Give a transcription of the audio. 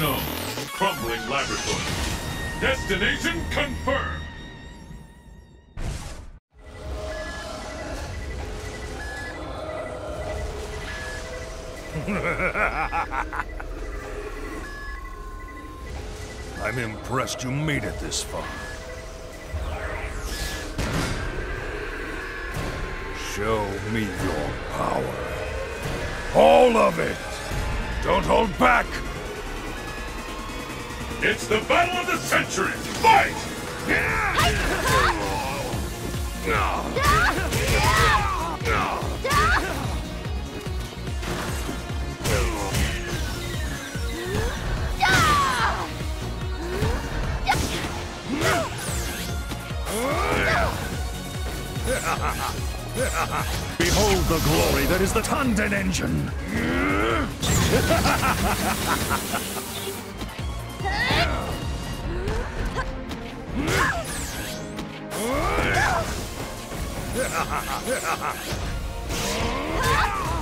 Unknown. Crumbling laboratory. Destination confirmed. I'm impressed you made it this far. Show me your power. All of it! Don't hold back! It's the battle of the century! Fight! Behold the glory that is the Tanden engine! ハハハハ!